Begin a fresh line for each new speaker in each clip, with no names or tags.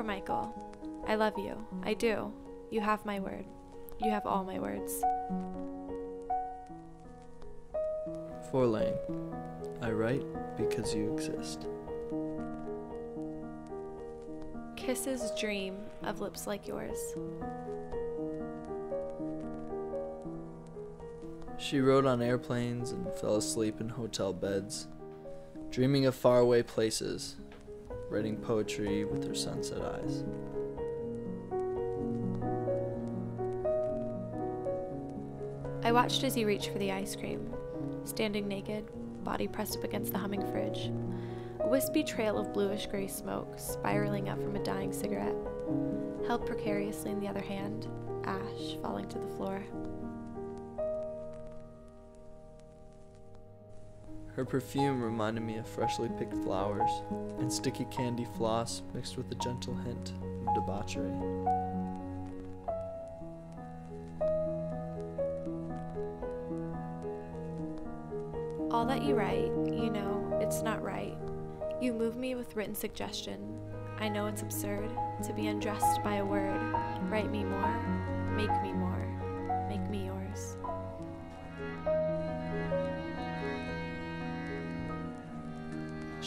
For Michael, I love you. I do. You have my word. You have all my words.
For Lang, I write because you exist.
Kisses dream of lips like yours.
She rode on airplanes and fell asleep in hotel beds, dreaming of faraway places, writing poetry with her sunset eyes.
I watched as he reached for the ice cream, standing naked, body pressed up against the humming fridge. A wispy trail of bluish gray smoke spiraling up from a dying cigarette, held precariously in the other hand, ash falling to the floor.
Her perfume reminded me of freshly picked flowers and sticky candy floss mixed with a gentle hint of debauchery.
All that you write, you know, it's not right. You move me with written suggestion. I know it's absurd to be undressed by a word. Write me more, make me more,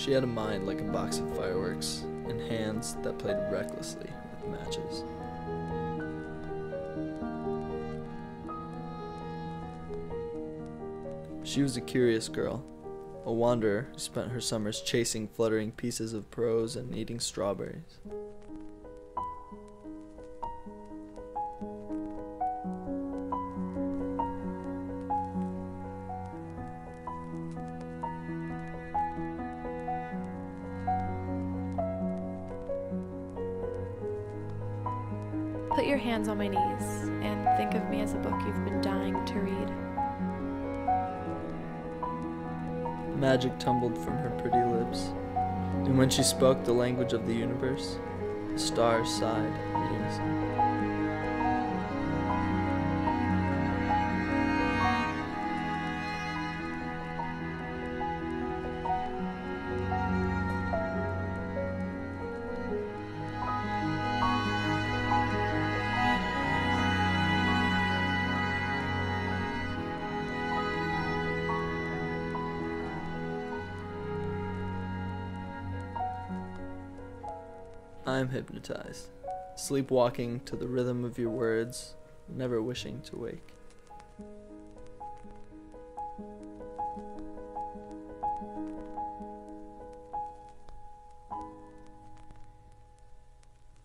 She had a mind like a box of fireworks and hands that played recklessly with matches. She was a curious girl, a wanderer who spent her summers chasing fluttering pieces of prose and eating strawberries.
Put your hands on my knees and think of me as a book you've been dying to read.
Magic tumbled from her pretty lips, and when she spoke the language of the universe, the stars sighed in unison. I am hypnotized, sleepwalking to the rhythm of your words, never wishing to wake.